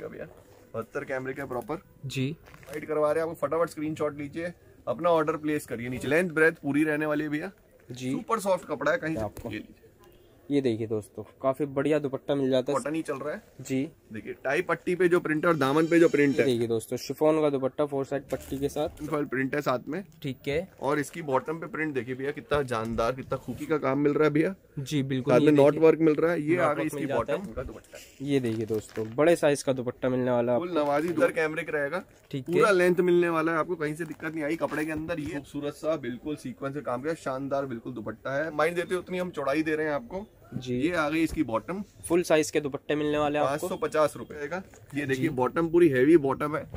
देखिएगा भैया। बहत्तर कैमरे का प्रॉपर जी। वाइट करवा रहे हैं आप फटाफट स्क्रीन लीजिए। अपना ऑर्डर प्लेस करिए नीचे। लेंथ ब्रेथ पूरी रहने वाली है भैया। जी। सुपर सॉफ्ट कपड़ा है कहीं आपको। ये ये देखिए दोस्तों काफ़ी बढ़िया दुपट्टा मिल जाता है। कॉटन ही चल रहा है। जी। देखिए टाई पट्टी पे जो प्रिंट है और दामन पे जो प्रिंट है। देखिए दोस्तों शिफॉन का दुपट्टा फोर साइड पट्टी के साथ। फॉल प्रिंट है साथ में। ठीक है। और इसकी बॉटम पे प्रिंट देखिए भैया कितना जानदार कितना खूकी का काम मिल रहा है भैया। जी बिल्कुल साथ में नॉट वर्क मिल रहा है। ये आ गई इसकी बॉटम का दुपट्टा। ये देखिए दोस्तों बड़े साइज़ का दुपट्टा मिलने वाला फुल नवाजी इधर कैमरे का रहेगा। ठीक है। पूरा लेंथ मिलने वाला है आपको कहीं से दिक्कत नहीं आई कपड़े के अंदर। ये खूबसूरत सा बिल्कुल सीक्वेंस से काम किया शानदार बिल्कुल दुपट्टा है। माइंड देते उतनी हम चौड़ाई दे रहे हैं आपको। जी। ये आ गई इसकी बॉटम फुल साइज़ के दुपट्टे मिलने वाले हैं पाँच आपको सौ पचास रुपए। का ये देखिए बॉटम पूरी हैवी बॉटम है।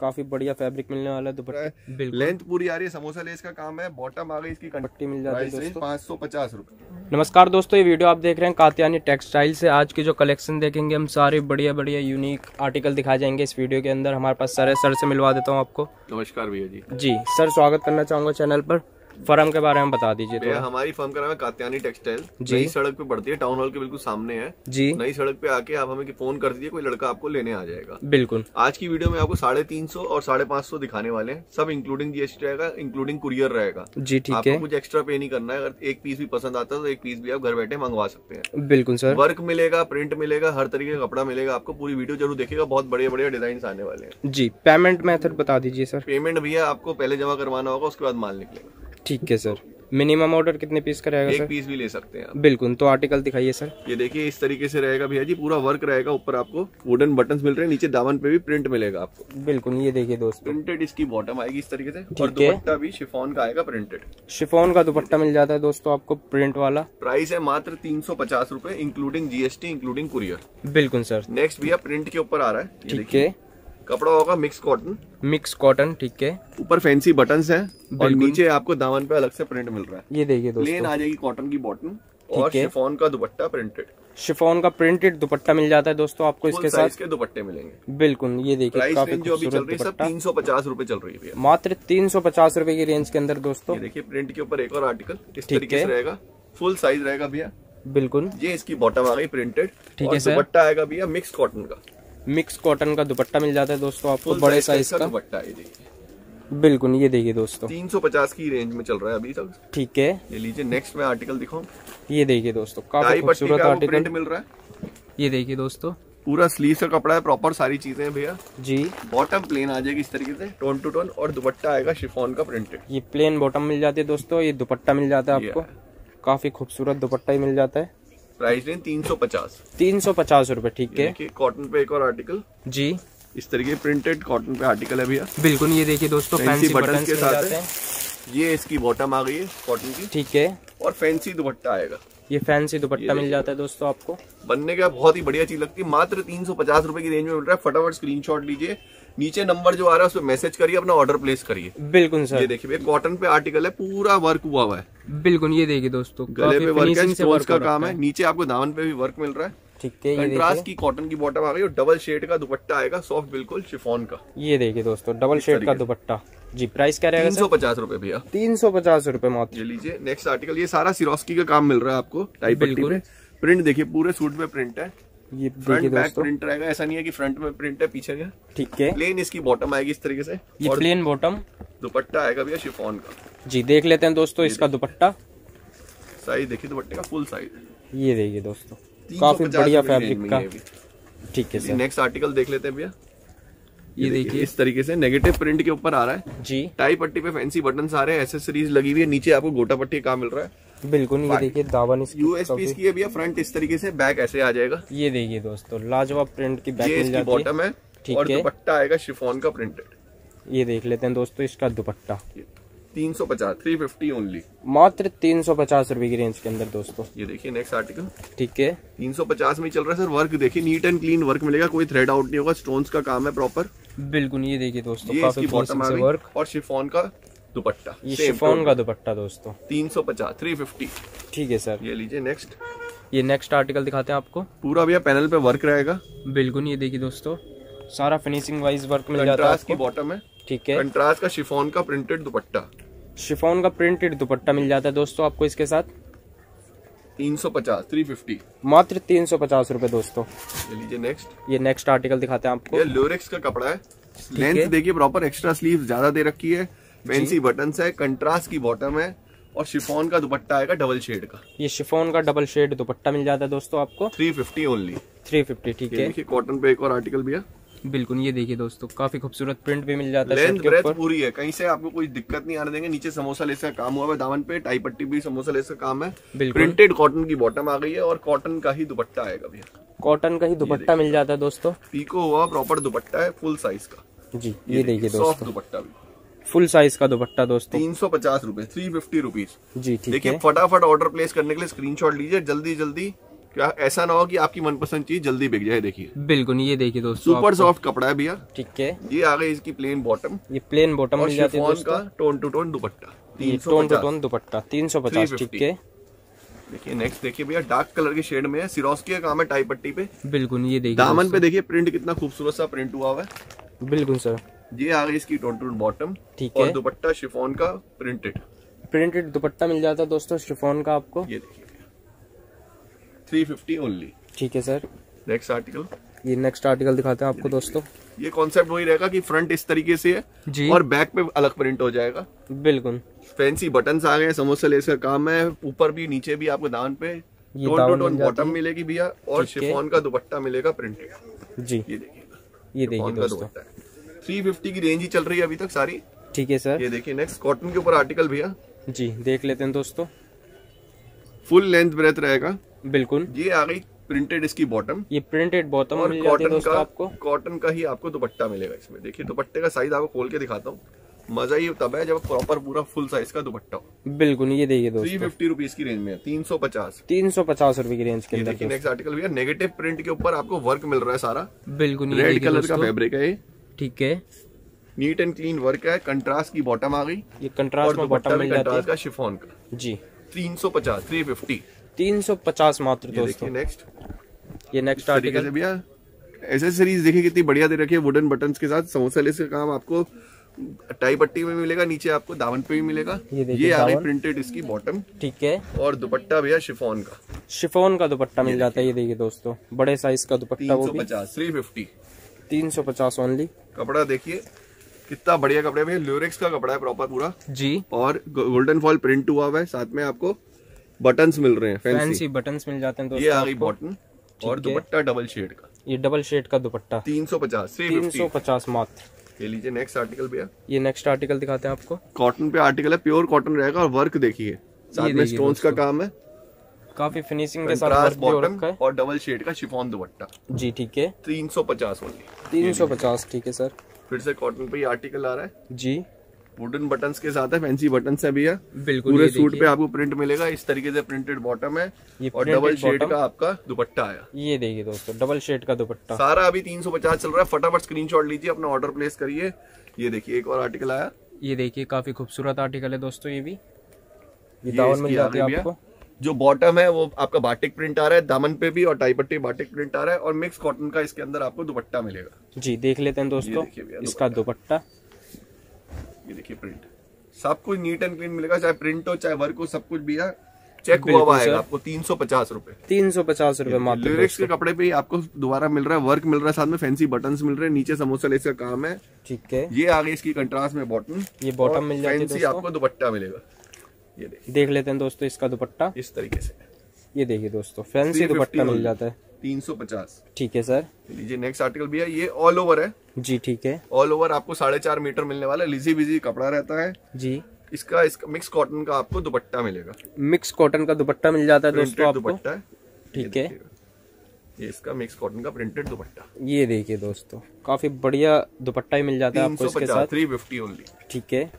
काफ़ी बढ़िया फैब्रिक मिलने वाला है दुपट्टा। लेंथ पूरी आ रही है समोसा लेस का काम है बॉटम आ गई इसकी पट्टी मिल जाती है पाँच सौ पचास रूपए। नमस्कार दोस्तों ये वीडियो आप देख रहे हैं कात्यानी टेक्सटाइल से। आज की जो कलेक्शन देखेंगे हम सारे बढ़िया बढ़िया यूनिक आर्टिकल दिखा जाएँगे इस वीडियो के अंदर। हमारे पास सर है सर से मिलवा देता हूँ आपको। नमस्कार भैया जी। जी सर स्वागत करना चाहूँगा चैनल पर। फर्म के बारे में बता दीजिए भैया हमारी फर्म का नाम है कात्यानी टेक्सटाइल। जी। नई सड़क पे पड़ती है टाउन हॉल के बिल्कुल सामने है। जी। नई सड़क पे आके आप हमें फ़ोन कर दीजिए कोई लड़का आपको लेने आ जाएगा। बिल्कुल। आज की वीडियो में आपको साढ़े तीन सौ और साढ़े पाँच सौ दिखाने वाले हैं। सब इंक्लूडिंग जीएसटी रहेगा इंक्लूडिंग कुरियर रहेगा। जी ठीक आपको है। कुछ एक्स्ट्रा पे नहीं करना है। अगर एक पीस भी पसंद आता है तो एक पीस भी आप घर बैठे मंगवा सकते हैं। बिल्कुल सर। वर्क मिलेगा प्रिंट मिलेगा हर तरीके का कपड़ा मिलेगा आपको। पूरी वीडियो ज़रूर देखेगा बहुत बढ़िया बढ़िया डिज़ाइन आने वाले हैं। जी पेमेंट मेथड बता दीजिए सर। पेमेंट भैया आपको पहले जमा करवाना होगा उसके बाद माल निकलेगा। ठीक है सर मिनिमम ऑर्डर कितने पीस का रहेगा एक सर पीस भी ले सकते हैं बिल्कुल तो आर्टिकल दिखाइए सर ये देखिए इस तरीके से रहेगा भैया जी पूरा वर्क रहेगा ऊपर आपको। वुडन बटन मिल रहे हैं नीचे दामन पे भी प्रिंट मिलेगा आपको। बिल्कुल ये देखिए दोस्त। प्रिंटेड इसकी बॉटम आएगी इस तरीके से और दुपट्टा भी शिफोन का आएगा प्रिंटेड शिफोन का दुपट्टा मिल जाता है दोस्तों आपको प्रिंट वाला। प्राइस है मात्र तीन सौ पचास रूपए इंक्लूडिंग जीएसटी इंक्लूडिंग कुरियर बिल्कुल सर नेक्स्ट भैया प्रिंट के ऊपर आ रहा है। ठीक है। कपड़ा होगा मिक्स कॉटन मिक्स कॉटन ठीक है। ऊपर फैंसी बटन है और नीचे आपको दामन पे अलग से प्रिंट मिल रहा है। ये देखिए प्लेन आ जाएगी कॉटन की बॉटम और। शिफॉन का दुपट्टा प्रिंटेड शिफॉन का प्रिंटेड दुपट्टा मिल जाता है दोस्तों आपको इसके साथ। के दुपट्टे मिलेंगे। बिल्कुल ये देखिए काफ़ी जो अभी चल रही है सब तीन सौ पचास रूपए चल रही है मात्र तीन सौ पचास रूपए की रेंज के अंदर दोस्तों। ये देखिए प्रिंट के ऊपर एक और आर्टिकल इस ठीक तरीके है। से रहेगा। फुल साइज़ रहेगा भैया। बिल्कुल। ये इसकी बॉटम आ गई प्रिंटेड ठीक है। दुपट्टा आएगा भैया मिक्स कॉटन का। मिक्स कॉटन का दुपट्टा मिल जाता है दोस्तों आपको बड़े साइज़ का दुपट्टा ये देखिए। बिल्कुल ये देखिए दोस्तों। तीन सौ पचास की रेंज में चल रहा है अभी तक। ठीक है। ये लीजिए नेक्स्ट में आर्टिकल दिखाऊँ। ये देखिए दोस्तों काफ़ी खूबसूरत का आर्टिकल मिल रहा है। ये देखिए दोस्तों। पूरा स्लीव का कपड़ा है प्रॉपर सारी चीज़ें हैं भैया। जी। बॉटम प्लेन आ जाएगी इस तरीके से टोन टू टोन और दुपट्टा आएगा शिफॉन का प्रिंटेड ये प्लेन बॉटम मिल जाती है दोस्तों ये दुपट्टा मिल जाता है आपको। काफ़ी खूबसूरत दुपट्टा ही मिल जाता है। प्राइस रेंज तीन सौ पचास। तीन सौ पचास रूपए ठीक है। कॉटन पे एक और आर्टिकल जी। इस तरीके प्रिंटेड कॉटन पे आर्टिकल है भैया। बिल्कुल ये देखिए दोस्तों फैंसी बटन के साथ है। ये इसकी बॉटम आ गई है कॉटन की। ठीक है। और फैंसी दुपट्टा आएगा। ये फैंसी दुपट्टा मिल जाता है दोस्तों आपको। बनने का बहुत ही बढ़िया चीज़ लगती है। मात्र तीन सौ पचास रुपए की रेंज में मिल रहा है। फटाफट स्क्रीनशॉट लीजिए। नीचे नंबर जो आ रहा है उस पर मैसेज करिए अपना ऑर्डर प्लेस करिए। बिल्कुल सर ये देखिए कॉटन पे आर्टिकल है पूरा वर्क हुआ हुआ है। बिल्कुल ये देखिए दोस्तों गले पे वर्क है स्टोन्स का काम है। नीचे आपको दामन पे भी वर्क मिल रहा है। ठीक है ये कंट्रास्ट की कॉटन की बॉटम आ गई और डबल शेड का दुपट्टा आएगा सॉफ्ट बिल्कुल शिफॉन का। ये देखिए दोस्तों डबल शेड का दुपट्टा। जी प्राइस क्या रहेगा तीन सौ पचास रूपए भैया। तीन सौ पचास रूपए मात्र ये लीजिए नेक्स्ट आर्टिकल ये सारा सिरोस्की का काम मिल रहा है आपको टाइप बिल्कुल। प्रिंट देखिए पूरे सूट में प्रिंट है। ये फ्रंट बैक दोस्तों। प्रिंट रहेगा ऐसा नहीं है कि फ्रंट में प्रिंट है पीछे का ठीक है। प्लेन इसकी बॉटम आएगी इस तरीके से ये और प्लेन बॉटम दुपट्टा आएगा भैया शिफॉन का। जी देख लेते हैं दोस्तों इसका दुपट्टा। साइज़ देखिए दुपट्टे का फुल साइज़ ये देखिए दोस्तों काफ़ी बढ़िया फैब्रिक का ठीक है सर। नेक्स्ट आर्टिकल देख लेते हैं भैया। ये देखिए। इस तरीके से नेगेटिव प्रिंट के ऊपर आ रहा है। जी। टाई पट्टी पे फैंसी बटन आ रहे हैं एसेसरीज लगी हुई है नीचे आपको गोटा पट्टी का मिल रहा है। बिल्कुल ये देखिए दावन यूएसपी इसकी है भैया फ्रंट इस तरीके से बैक ऐसे आ जाएगा। ये देखिए दोस्तों लाजवाब प्रिंट की बैक मिल जाती बॉटम है ठीक और है। दुपट्टा आएगा शिफॉन का प्रिंटेड ये देख लेते हैं दोस्तों इसका दुपट्टा। तीन सौ पचास थ्री फिफ्टी ओनली मात्र तीन सौ पचास रूपए की रेंज के अंदर दोस्तों। ये देखिए नेक्स्ट आर्टिकल ठीक है। तीन सौ पचास में चल रहा है सर वर्क देखिए नीट एंड क्लीन वर्क मिलेगा कोई थ्रेड आउट नहीं होगा स्टोन्स का काम है प्रॉपर बिल्कुल ये देखिए दोस्तों ये काफ़ी इसकी बॉटम वर्क और शिफॉन का दुपट्टा। ये शिफॉन का दुपट्टा दोस्तों। तीन सौ पचास थ्री फिफ्टी ठीक है सर। ये लीजिए नेक्स्ट ये नेक्स्ट आर्टिकल दिखाते हैं आपको। पूरा भैया पैनल पे वर्क रहेगा। बिल्कुल ये देखिए दोस्तों। सारा फिनिशिंग वाइज वर्क मिल जाता है की बॉटम है। ठीक है। कंट्रास्ट का शिफॉन का प्रिंटेड दुपट्टा। शिफॉन का प्रिंटेड दुपट्टा मिल जाता है दोस्तों आपको इसके साथ। तीन सौ पचास थ्री फिफ्टी मात्र तीन सौ पचास रूपए दोस्तों। ये लीजिए नेक्स्ट ये नेक्स्ट आर्टिकल दिखाते हैं आपको। ये लोरेक्स का कपड़ा है। लेंथ देखिए प्रॉपर एक्स्ट्रा स्लीव ज़्यादा दे रखी है। फैंसी बटन है कंट्रास्ट की बॉटम है और शिफॉन का दुपट्टा आएगा डबल शेड का। ये शिफोन का डबल शेड दुपट्टा मिल जाता है दोस्तों आपको। Three fifty only three fifty ठीक है। देखिए कॉटन पे एक और आर्टिकल भी है। बिल्कुल ये देखिए दोस्तों काफ़ी खूबसूरत प्रिंट भी मिल जाता है लेंथ के ब्रेथ पूरी है कहीं से आपको कोई दिक्कत नहीं आने देंगे नीचे समोसा लेस का काम हुआ है दामन पे टाई पट्टी भी समोसा लेस का काम है। प्रिंटेड कॉटन की बॉटम आ गई है और कॉटन का ही दुपट्टा आएगा भैया। कॉटन का ही दुपट्टा मिल जाता है दोस्तों। पीको हुआ प्रॉपर दुपट्टा है फुल साइज़ का। जी ये देखिए दोस्तों। दुपट्टा भी। फुल साइज़ का दुपट्टा दोस्तों। तीन सौ पचास रूपए थ्री फिफ्टी रुपीज़ जी ठीक देखिए फटाफट ऑर्डर प्लेस करने के लिए स्क्रीनशॉट लीजिए जल्दी जल्दी। क्या ऐसा ना हो कि आपकी मनपसंद चीज़ जल्दी बिक जाए देखिए। बिल्कुल ये देखिए दोस्तों सुपर सॉफ्ट कपड़ा है भैया। ठीक है। ये आ गई इसकी प्लेन बॉटम ये प्लेन बॉटम मिल जाती है दोस्तों। का tone to tone dupatta tone to tone दुपट्टा तीन सौ पचास ठीक है। देखिए नेक्स्ट देखिए भैया डार्क कलर के शेड में है सिरोस्की का काम है टाई पट्टी पे। बिल्कुल ये देखिए दामन पे देखिए प्रिंट कितना खूबसूरत सा प्रिंट हुआ हुआ है। बिल्कुल सर ये आ गई इसकी टोन टू बॉटम ठीक और है। दुपट्टा शिफॉन का प्रिंटेड प्रिंटेड दुपट्टा मिल जाता है दोस्तों शिफोन का आपको। ये देखिए। थ्री फिफ्टी ओनली ठीक है सर। नेक्स्ट आर्टिकल ये नेक्स्ट आर्टिकल दिखाते हैं आपको दोस्तों। ये कॉन्सेप्ट वही रहेगा कि फ्रंट इस तरीके से है जी। और बैक पे अलग प्रिंट हो जाएगा। बिल्कुल। फैंसी बटन आ गए समोसा लेस का काम है ऊपर भी नीचे भी आपको दान पे टोन टोन बॉटम मिलेगी भैया और शिफोन का दुपट्टा मिलेगा प्रिंटेड जी। ये देखिए ये देखिए दोस्तों। दुपट्टा है थ्री फिफ्टी की रेंज ही चल रही है अभी तक सारी। ठीक है सर ये देखिए नेक्स्ट कॉटन के ऊपर आर्टिकल भैया। जी देख लेते हैं दोस्तों। फुल लेंथ ब्रेथ रहेगा। बिल्कुल। ये आ गई प्रिंटेड इसकी बॉटम ये प्रिंटेड बॉटम और कॉटन का आपको। कॉटन का ही आपको दुपट्टा मिलेगा इसमें। देखिए दुपट्टे का साइज़ आपको खोल के दिखाता हूँ। मज़ा ही तब है जब प्रॉपर पूरा फुल साइज़ का दुपट्टा हो। बिल्कुल ये देखिए दोस्तों। थ्री फिफ्टी रुपीज़ की रेंज में तीन सौ पचास। तीन सौ पचास रुपए की रेंज के देखिए नेक्स्ट आर्टिकल भैया नेगेटिव प्रिंट के ऊपर आपको वर्क मिल रहा है सारा। बिल्कुल रेड कलर का फैब्रिक है ठीक है। नीट एंड क्लीन वर्क है कंट्रास्ट की बॉटम आ गई। ये कंट्रास्ट में बॉटम मिल जाती है। का शिफॉन का। जी। तीन सौ पचास थ्री फिफ्टी तीन सौ पचास मात्र ये देखिए दोस्तों नेक्स्ट ये नेक्स्ट आर्टिकल भैया एसेसरीज देखिए कितनी बढ़िया दे रखी है वुडन बटन्स के साथ। समोसा लेस का काम आपको टाई पट्टी में मिलेगा नीचे आपको दामन पे भी मिलेगा। ये ये आ गई प्रिंटेड इसकी बॉटम ठीक है। और दुपट्टा भैया शिफॉन का। शिफोन का दुपट्टा मिल जाता है ये देखिए दोस्तों। बड़े साइज़ का दुपट्टा वो सौ भी पचास थ्री फिफ्टी तीन सौ पचास ओनली कपड़ा देखिए कितना बढ़िया कपड़ा भैया ल्यूरिक्स का कपड़ा है प्रॉपर पूरा। जी। और गोल्डन फॉल प्रिंट हुआ हुआ है साथ में आपको बटन मिल रहे हैं फैंसी फैंसी बटन्स मिल जाते हैं ये आ गई बॉटन और दुपट्टा डबल शेड का। ये डबल शेड का दुपट्टा। तीन सौ पचास तीन सौ पचास मात्र। ये लीजिए नेक्स्ट आर्टिकल भैया। ये नेक्स्ट आर्टिकल दिखाते हैं आपको। कॉटन पे आर्टिकल है प्योर कॉटन रहेगा और वर्क देखिए। साथ में स्टोन्स का काम है। काफ़ी फिनिशिंग के साथ हो बॉटम रखा है। और डबल शेड का शिफॉन दुपट्टा। जी ठीक है। तीन सौ पचास ओनली तीन सौ पचास ठीक है सर। फिर से कॉटन पे आर्टिकल आ रहा है। जी। वुडन बटन्स के साथ है फैंसी बटन्स है भैया। बिल्कुल पूरे सूट पे आपको प्रिंट मिलेगा। इस तरीके से प्रिंटेड बॉटम है ये और डबल शेड का आपका दुपट्टा आया। ये देखिए दोस्तों डबल शेड का दुपट्टा। सारा अभी 350 चल रहा है। फटाफट स्क्रीनशॉट लीजिए अपना ऑर्डर प्लेस करिए। ये देखिए एक और आर्टिकल आया। ये देखिए काफ़ी खूबसूरत आर्टिकल है दोस्तों ये भी। ये ये दावन मिल जाती है आपको। जो बॉटम है वो आपका बाटिक प्रिंट आ रहा है दामन पे भी और टाई पट्टी बाटिक प्रिंट आ रहा है और मिक्स कॉटन का इसके अंदर आपको दुपट्टा मिलेगा। जी देख लेते हैं दोस्तों इसका दुपट्टा। ये देखिए प्रिंट सब कुछ नीट एंड क्लीन मिलेगा चाहे प्रिंट हो चाहे वर्क हो सब कुछ भी है। चेक हुआ हुआ आएगा आपको तीन सौ पचास रूपए। तीन सौ पचास रूपए मात्र लिरिक्स के कपड़े पे आपको दोबारा मिल रहा है वर्क मिल रहा है साथ में फैंसी बटन मिल रहे हैं नीचे समोसा लेस का काम है। ठीक है। ये आ गई इसकी कंट्रास्ट में बॉटम ये बॉटम मिल है फैंसी आपको दुपट्टा मिलेगा। ये देखिए। देख लेते हैं दोस्तों इसका दुपट्टा। इस तरीके से। ये देखिए दोस्तों फैंसी दुपट्टा मिल जाता है। तीन सौ पचास। ठीक है सर। लीजिए नेक्स्ट आर्टिकल भी है ये ऑल ओवर है। जी ठीक है। ऑल ओवर आपको साढ़े चार मीटर मिलने वाला है। लिजी बिज़ी कपड़ा रहता है। जी। इसका इसका मिक्स कॉटन का आपको दुपट्टा मिलेगा। मिक्स कॉटन का दुपट्टा मिल जाता है दोस्तों आपको। दुपट्टा ठीक है। ये इसका मिक्स कॉटन का प्रिंटेड दुपट्टा। ये देखिए दोस्तों काफ़ी बढ़िया दुपट्टा ही मिल जाता है आपको इसके साथ। थ्री फिफ्टी ओनली ठीक है।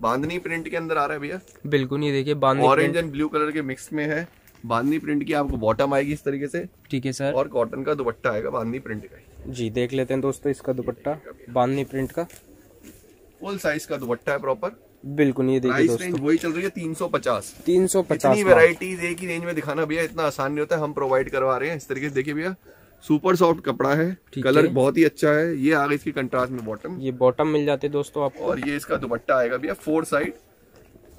बांधनी प्रिंट के अंदर आ रहा है भैया? बिल्कुल ये देखिए बांधने ऑरेंज एंड ब्लू कलर के मिक्स में है। बांधनी प्रिंट की आपको बॉटम आएगी इस तरीके से। ठीक है सर और कॉटन का दुपट्टा आएगा बांधनी प्रिंट का जी देख लेते हैं दोस्तों इसका दुपट्टा बांधनी प्रिंट का। फुल साइज़ का दुपट्टा है प्रॉपर बिल्कुल ये देखिए दोस्तों। वही चल रही है तीन सौ पचास। तीन सौ पचास वेराइटीज एक ही रेंज में दिखाना भैया इतना आसान नहीं होता है हम प्रोवाइड करवा रहे हैं। इस तरीके से देखिए भैया सुपर सॉफ्ट कपड़ा है कलर है। बहुत ही अच्छा है। ये आ गई इसकी कंट्रास्ट में बॉटम। ये बॉटम मिल जाते दोस्तों आपको। और ये इसका दुपट्टा आएगा भैया फोर साइड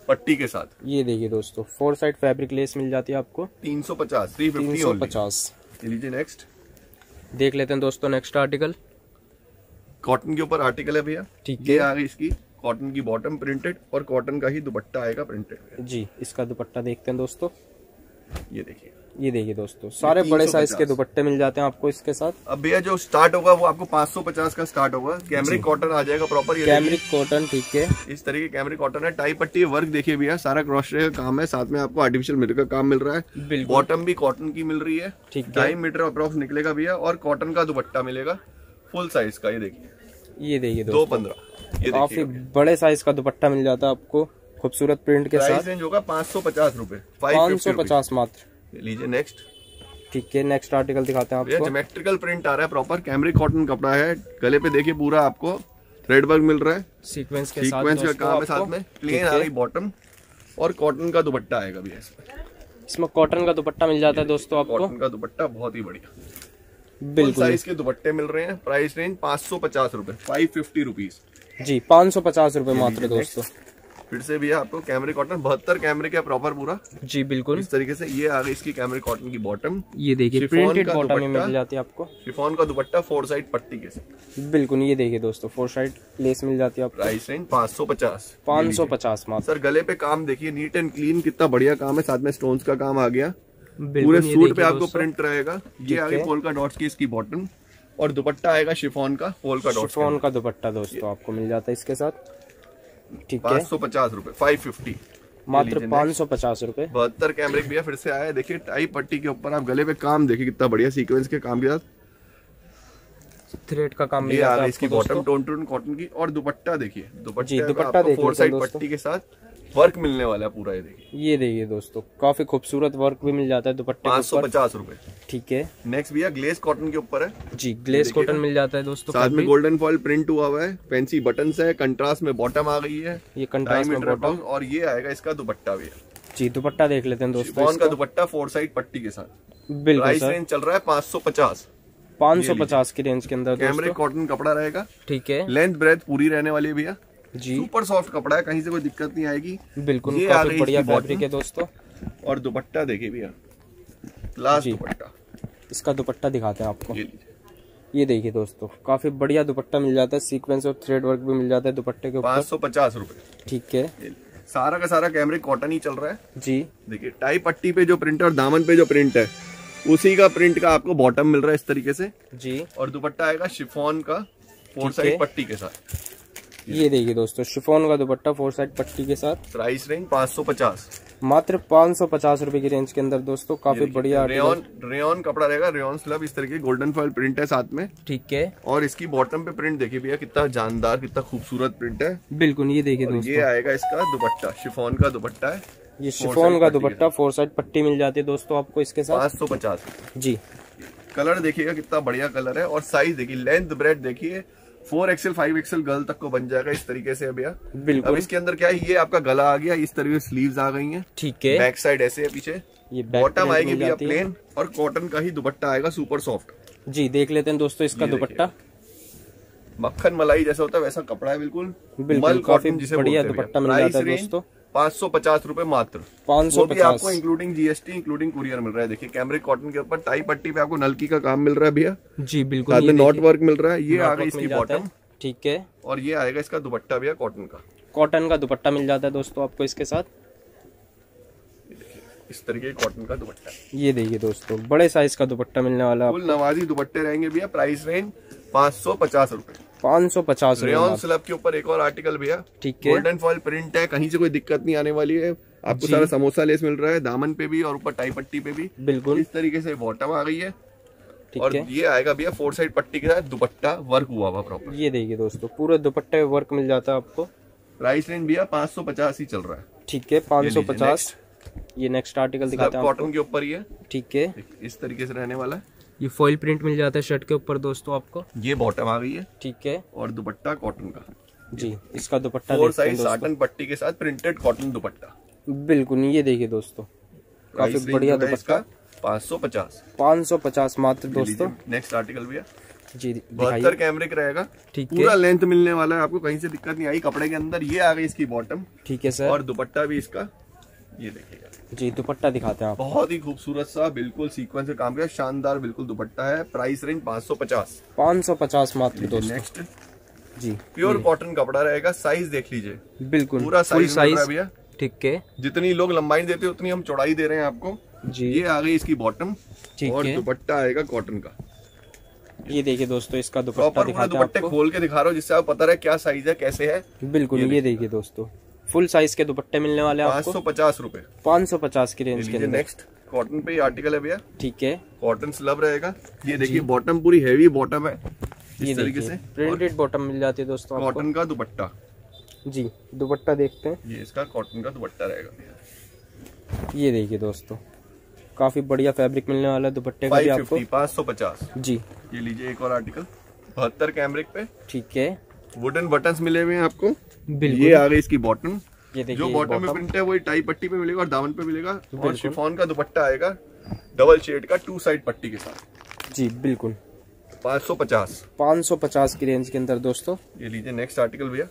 पट्टी के साथ। ये देखिए दोस्तों फोर साइड फैब्रिक लेस मिल जाती है आपको। तीन सौ पचास थ्री फिफ्टी पचास। लीजिए नेक्स्ट देख लेते हैं दोस्तों नेक्स्ट आर्टिकल कॉटन के ऊपर आर्टिकल है भैया। ठीक ये आ गई इसकी। कॉटन की बॉटम प्रिंटेड और कॉटन का ही दुपट्टा आएगा प्रिंटेड जी इसका दुपट्टा देखते हैं दोस्तों। ये देखिए। ये देखिए दोस्तों सारे बड़े साइज़ के दुपट्टे मिल जाते हैं आपको इसके साथ। अब भैया जो स्टार्ट होगा वो आपको 550 का स्टार्ट होगा। कैमरिक कॉटन आ जाएगा प्रॉपर ये कैमरिक कॉटन ठीक है। इस तरीके कैमरिक कॉटन है। टाई पट्टी वर्क देखिए भैया सारा क्रॉशरे का काम है। साथ में आपको आर्टिफिशियल मिरर का काम मिल रहा है। बॉटम भी कॉटन की मिल रही है। ठीक ढाई मीटर अप्रॉक्स निकलेगा भैया और कॉटन का दुपट्टा मिलेगा। फुल साइज़ का ये देखिए। ये देखिए दो पंद्रह। काफ़ी बड़े साइज़ का दुपट्टा मिल जाता है आपको खूबसूरत प्रिंट के साथ। रेंज होगा पाँच सौ पचास रूपए। पाँच सौ पचास मात्र। लीजिए नेक्स्ट ठीक है नेक्स्ट आर्टिकल दिखाते हैं आपको। जोमेट्रिकल प्रिंट आ रहा है प्रॉपर कैमरिक कॉटन कपड़ा है। गले पे देखिए पूरा आपको थ्रेड वर्क मिल रहा है। सीक्वेंस के साथ सीक्वेंस का दोस्तों काम है साथ में। प्लेन आ रही बॉटम और कॉटन का दुपट्टा आएगा भैया इसमें इसमें कॉटन का दुपट्टा मिल जाता है दोस्तों आपको। कॉटन का दुपट्टा बहुत ही बढ़िया। बिल्कुल। साइज़ के दुपट्टे मिल रहे हैं। प्राइस रेंज पाँच सौ पचास रूपए फाइव फिफ्टी रुपीज़ जी पाँच सौ पचास रूपए मात्र दोस्तों। फिर से भैया आपको कैमरे कॉटन बहत्तर कैमरे का प्रॉपर पूरा। जी बिल्कुल। इस तरीके से ये आ गई इसकी कैमरे कॉटन की बॉटम ये देखिए प्रिंटेड बॉटम में मिल जाती है आपको। शिफॉन का दुपट्टा फोर साइड पट्टी के साथ। बिल्कुल ये देखिए दोस्तों फोर साइड लेस मिल जाती है आपको। प्राइस रेंज पाँच सौ पचास। पाँच सौ पचास सर गले पे काम देखिए नीट एंड क्लीन कितना बढ़िया काम है साथ में स्टोन का काम आ गया। पूरे सूट पे आपको प्रिंट रहेगा ये आ गई है। पोल का डॉट्स की इसकी बॉटम और दुपट्टा आएगा शिफॉन का पोल का डॉट्स शिफॉन का दुपट्टा दोस्तों आपको मिल जाता है इसके साथ। ठीक है। पाँच सौ पचास रूपए फाइव फिफ्टी मात्र पाँच सौ पचास रूपए। बहत्तर कैमरे भैया फिर से आया है देखिए टाई पट्टी के ऊपर आप गले पे काम देखिए कितना बढ़िया सीक्वेंस के काम के साथ। थ्रेड का काम ये आ रहा है इसकी बॉटम टोन टोन कॉटन की और दुपट्टा देखिए। दुपट्टा दुपट्टा फोर साइड पट्टी के साथ। वर्क मिलने वाला है पूरा ये देखिए। ये देखिए दोस्तों काफ़ी खूबसूरत वर्क भी मिल जाता है दुपट्टे पाँच सौ पचास रूपए। ठीक है। नेक्स्ट भैया ग्लेस कॉटन के ऊपर है। जी ग्लेस कॉटन मिल जाता है दोस्तों साथ में गोल्डन फॉल प्रिंट हुआ हुआ है। फैंसी बटन है कंट्रास्ट में बॉटम आ गई है। ये कंट्रास्ट में बॉटम और ये आएगा इसका दुपट्टा भी जी दुपट्टा देख लेते हैं दोस्तों का दुपट्टा फोर साइड पट्टी के साथ। बिल्कुल प्राइस रेंज चल रहा है पाँच सौ पचास। पाँच सौ पचास की रेंज के अंदर कैमरे कॉटन कपड़ा रहेगा। ठीक है। लेंथ ब्रेथ पूरी रहने वाली है भैया। जी। सुपर सॉफ्ट कपड़ा है कहीं से कोई दिक्कत नहीं आएगी। बिल्कुल ये काफ़ी बढ़िया फैब्रिक है दोस्तों। और दुपट्टा देखिए भैया। लास्ट दुपट्टा। इसका दुपट्टा दिखाते हैं आपको। ये देखिए दोस्तों काफ़ी बढ़िया दुपट्टा मिल जाता है। सीक्वेंस और थ्रेड वर्क भी मिल जाता है दुपट्टे के ऊपर। पाँच सौ पचास रूपए। ठीक है। सारा का सारा कैमरे कॉटन ही चल रहा है। जी। देखिए टाई पट्टी पे जो प्रिंट है और दामन पे जो प्रिंट है उसी का प्रिंट का आपको बॉटम मिल रहा है इस तरीके से। जी। और दुपट्टा आएगा शिफॉन का फोर साइड पट्टी के साथ। ये देखिए दोस्तों शिफोन का दुपट्टा फोर साइड पट्टी के साथ। प्राइस रेंज पाँच सौ पचास। मात्र पाँच सौ पचास रूपए की रेंज के अंदर दोस्तों काफ़ी बढ़िया रेन रेयन कपड़ा रहेगा रेयन स्लब इस तरीके गोल्डन फॉल प्रिंट है साथ में। ठीक है। और इसकी बॉटम पे प्रिंट देखिए भैया कितना जानदार कितना खूबसूरत प्रिंट है। बिल्कुल ये देखिए ये आएगा इसका दुपट्टा शिफोन का दुपट्टा है। ये शिफॉन का दुपट्टा फोर साइड पट्टी मिल जाती है दोस्तों आपको इसके साथ। पाँच सौ पचास। जी। कलर देखिएगा कितना बढ़िया कलर है। और साइज़ देखिए लेंथ ब्रेड देखिए four XL five XL girl तक को बन जाएगा इस तरीके से भैया अब बिल्कुल। इसके अंदर क्या है ये आपका गला आ गया इस तरीके स्लीव स्लीव्स आ गई हैं। ठीक है। बैक साइड ऐसे है पीछे। ये बॉटम आएगी भैया प्लेन और कॉटन का ही दुपट्टा आएगा सुपर सॉफ्ट जी देख लेते हैं दोस्तों इसका दुपट्टा। मक्खन मलाई जैसा होता है वैसा कपड़ा है बिल्कुल। बिल्कुल, काफ़ी बढ़िया दुपट्टा मिल जाता है दोस्तों। पाँच सौ पचास रूपए मात्र। पाँच सौ भी आपको इंक्लूडिंग जीएसटी इंक्लूडिंग कुरियर मिल रहा है। देखिए कैमरिक कॉटन के ऊपर टाई पट्टी पे आपको नलकी का काम मिल रहा है भैया। जी बिल्कुल साथ में नॉट वर्क मिल रहा है। ये आ गई इसकी। बॉटम ठीक है। और ये आएगा इसका दुपट्टा भैया कॉटन का। कॉटन का दुपट्टा मिल जाता है दोस्तों आपको इसके साथ। इस तरीके कॉटन का दुपट्टा। ये देखिए दोस्तों बड़े साइज़ का दुपट्टा मिलने वाला फुल नवाजी दुपट्टे रहेंगे भैया प्राइस रेंज पाँच सौ पचास रूपए। पाँच सौ पचास रेयन स्लब के ऊपर एक और आर्टिकल भैया ठीक है। गोल्डन फॉल प्रिंट है कहीं से कोई दिक्कत नहीं आने वाली है। आपको सारा समोसा लेस मिल रहा है दामन पे भी और ऊपर टाई पट्टी पे भी। बिल्कुल। इस तरीके से बॉटम आ गई है। और ये आएगा भैया फोर साइड पट्टी के साथ दुपट्टा वर्क हुआ हुआ प्रॉपर ये देखिए दोस्तों पूरे दुपट्टे वर्क मिल जाता है आपको। प्राइस रेंज भैया पाँच सौ पचास ही चल रहा है। ठीक है पाँच सौ पचास। ये नेक्स्ट आर्टिकल दिखाते हैं कॉटन के ऊपर ही है। ठीक है। इस तरीके से रहने वाला है। ये फॉइल प्रिंट मिल जाता है शर्ट के ऊपर दोस्तों आपको। ये बॉटम आ गई है। ठीक है। और दुपट्टा कॉटन का। जी इसका दुपट्टा फोर साइज़ साटन पट्टी के साथ प्रिंटेड कॉटन दुपट्टा। बिल्कुल ये देखिए दोस्तों। काफ़ी बढ़िया दुपट्टा। पाँच सौ पचास। पाँच सौ पचास मात्र दोस्तों। नेक्स्ट आर्टिकल भैया। जी बहत्तर कैमरे का रहेगा। ठीक है। पूरा लेंथ मिलने वाला है आपको कहीं से दिक्कत नहीं आई। कपड़े के अंदर ये आ गई इसकी बॉटम ठीक है सर और दुपट्टा भी इसका ये देखिएगा जी दुपट्टा दिखाते हैं आप। बहुत ही खूबसूरत सा बिल्कुल सीक्वेंस से काम किया शानदार बिल्कुल दुपट्टा है प्राइस रेंज 550 पाँच सौ पचास मात्र दोस्तों। नेक्स्ट जी प्योर कॉटन कपड़ा रहेगा साइज़ देख लीजिए। बिल्कुल पूरा साइज़ साइज़ भैया। ठीक है जितनी लोग लंबाई देते हैं उतनी हम चौड़ाई दे रहे हैं आपको। जी। ये आ गई इसकी बॉटम और दुपट्टा आएगा कॉटन का। ये देखिए दोस्तों इसका दुपट्टा दिखाते हैं दुपट्टे आपको। खोल के दिखा रहा हूँ जिससे आपको पता रहे क्या साइज़ है कैसे है। बिल्कुल ये देखिए दोस्तों। फुल साइज़ के दुपट्टे मिलने वाले हैं पाँच आपको सौ पचास रूपए। पाँच सौ पचास की रेंज के नेक्स्ट कॉटन पे आर्टिकल है भैया। ठीक है। कॉटन स्लब रहेगा। ये देखिए बॉटम पूरी हैवी बॉटम है। ये तरीके से। प्रिंटेड बॉटम मिल जाती है दोस्तों कॉटन का दुपट्टा। जी दुपट्टा देखते हैं। ये इसका कॉटन का दुपट्टा रहेगा ये देखिए दोस्तों काफ़ी बढ़िया फैब्रिक मिलने वाला है दुपट्टे का भी आपको। पाँच सौ पचास। जी। ये लीजिए एक और आर्टिकल बहत्तर कैमरिक पे। ठीक है। वुडन बटन्स मिले हुए हैं आपको। ये आ गई इसकी बॉटम जो बॉटम में प्रिंट है वही टाई पट्टी पे मिलेगा और दामन पे मिलेगा। और। शिफॉन का दुपट्टा आएगा डबल शेड का टू साइड पट्टी के साथ। जी बिल्कुल। 550 550 की रेंज के अंदर दोस्तों। ये लीजिए नेक्स्ट आर्टिकल भैया।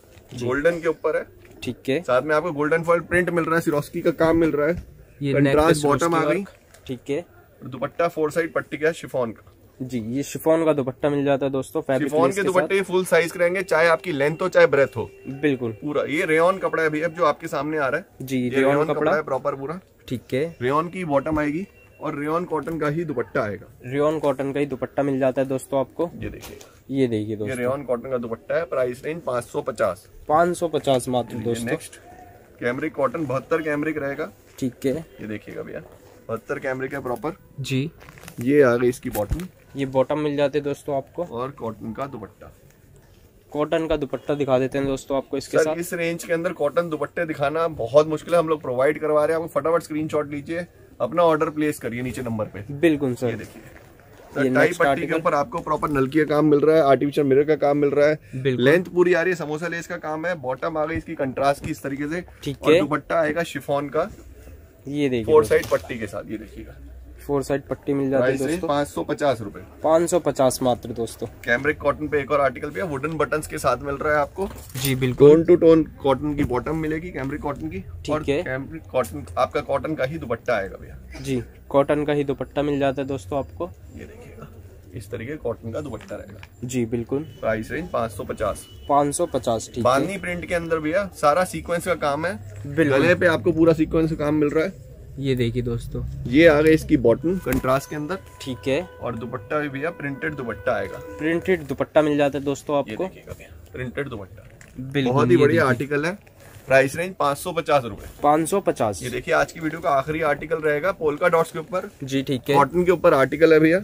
गोल्डन के ऊपर है। ठीक है। साथ में आपको गोल्डन फॉल प्रिंट मिल रहा है सिरोस्की का काम मिल रहा है। ये बॉटम आ गई। ठीक है। दुपट्टा फोर साइड पट्टी का शिफॉन का। जी ये शिफॉन का दुपट्टा मिल जाता है दोस्तों फैब्रिक शिफॉन के दुपट्टे फुल साइज़ के रहेंगे चाहे आपकी लेंथ हो चाहे ब्रेथ हो। बिल्कुल। पूरा ये रेयन कपड़ा है भैया जो आपके सामने आ रहा है। जी रेयन कपड़ा। कपड़ा है प्रॉपर पूरा। ठीक है। रेयन की बॉटम आएगी और रेन कॉटन का ही दुपट्टा आएगा। रेयन कॉटन का ही दुपट्टा मिल जाता है दोस्तों आपको। ये देखिए। ये देखिए ये दोस्तों। रेयन कॉटन का दुपट्टा है प्राइस रेंज 550 550 मात्र दोस्तों। नेक्स्ट कैमरिक कॉटन बहत्तर कैमरिक रहेगा। ठीक है। ये देखिएगा भैया बहत्तर कैमरिक है प्रॉपर जी। ये आ गई इसकी बॉटम ये बॉटम मिल जाते हैं दोस्तों आपको। और कॉटन का दुपट्टा। कॉटन का दुपट्टा दिखा देते हैं दोस्तों आपको इसके सर साथ। इस रेंज के अंदर कॉटन दुपट्टे दिखाना बहुत मुश्किल है। हम लोग प्रोवाइड करवा रहे हैं। आपको फटाफट स्क्रीनशॉट लीजिए। अपना ऑर्डर प्लेस करिए नीचे नंबर पे। बिल्कुल सर देखिए। ये टाई पट्टी के ऊपर आपको प्रॉपर नलकी का काम मिल रहा है आर्टिफिशियल मिरर का काम मिल रहा है। लेंथ पूरी आ रही है समोसा लेस का काम है। बॉटम आ गई इसकी कंट्रास्ट की इस तरीके से। ठीक है। दुपट्टा आएगा शिफॉन का। ये देखिए। फोर साइड पट्टी के साथ ये देखिएगा। फोर साइड पट्टी मिल जाती है दोस्तों। पाँच सौ पचास रूपए। 550 मात्र दोस्तों। कैमरिक कॉटन पे एक और आर्टिकल भी है वुडन बटन्स के साथ मिल रहा है आपको। जी बिल्कुल। टोन टू टोन कॉटन की बॉटम मिलेगी कैमरिक कॉटन की। ठीक और है। कैमरिक कॉटन आपका कॉटन का ही दुपट्टा आएगा भैया। जी कॉटन का ही दुपट्टा मिल जाता है दोस्तों आपको। ये देखिएगा इस तरीके कॉटन का दुपट्टा रहेगा। जी बिल्कुल। प्राइस रेंज 550 550 सौ पचास बांधनी प्रिंट के अंदर भैया सारा सीक्वेंस का काम है। गले पे आपको पूरा सीक्वेंस का काम मिल रहा है। ये देखिए दोस्तों। ये आ गई इसकी बॉटम कंट्रास्ट के अंदर। ठीक है। और दुपट्टा भी भैया प्रिंटेड दुपट्टा आएगा। प्रिंटेड दुपट्टा मिल जाता है दोस्तों ये आपको। प्रिंटेड दुपट्टा। बिल्कुल बहुत ही बढ़िया आर्टिकल है। प्राइस रेंज पाँच सौ पचास रूपए। 550 ये देखिए आज की वीडियो का आखिरी आर्टिकल रहेगा पोलका डॉट्स के ऊपर। जी ठीक है। कॉटन के ऊपर आर्टिकल है भैया।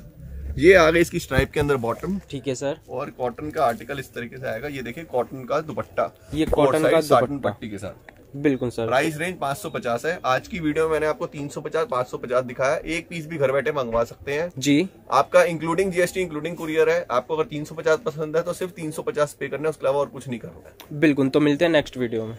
ये आ गए इसकी स्ट्राइप के अंदर बॉटम ठीक है सर और कॉटन का आर्टिकल इस तरीके से आएगा। ये देखिए कॉटन का दुपट्टा। ये कॉटन का साटन पट्टी के साथ। बिल्कुल सर। प्राइस रेंज 550 है। आज की वीडियो में मैंने आपको 350 550 दिखाया एक पीस भी घर बैठे मंगवा सकते हैं। जी। आपका इंक्लूडिंग जीएसटी इंक्लूडिंग कुरियर है। आपको अगर 350 पसंद है तो सिर्फ़ 350 पे करना है उसके अलावा और कुछ नहीं करना है। बिल्कुल तो मिलते हैं नेक्स्ट वीडियो में।